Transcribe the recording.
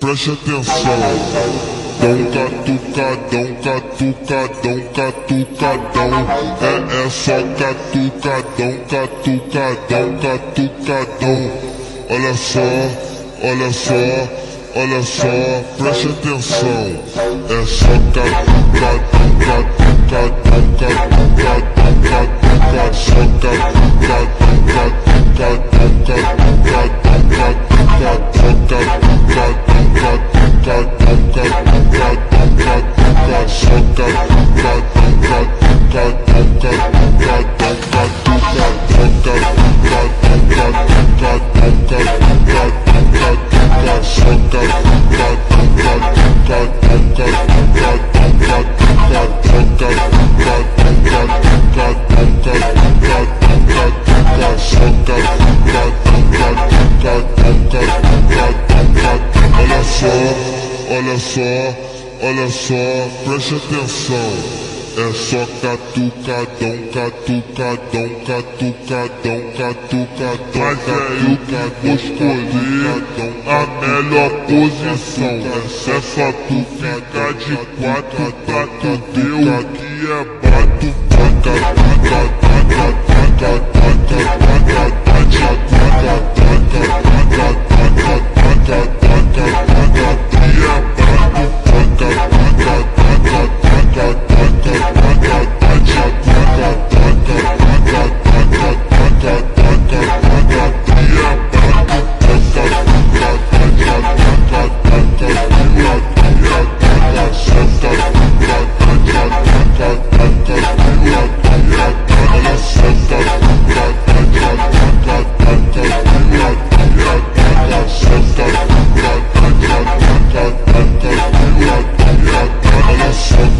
Preste atenção. Dom catucadão, catucadão, catucadão. É, é só catucadão, catucadão, catucadão. Olha só, olha só, olha só, preste atenção. É só catucadão, catucadão, catucadão, Olha só, olha só, preste atenção. É só catucadão, catucadão, catucadão, catucadão, Mas é eu que vou escolher a melhor posição. É só tu ficar de quatro pra tu o que é bato, taca, taca, taca, taca, taca, taca,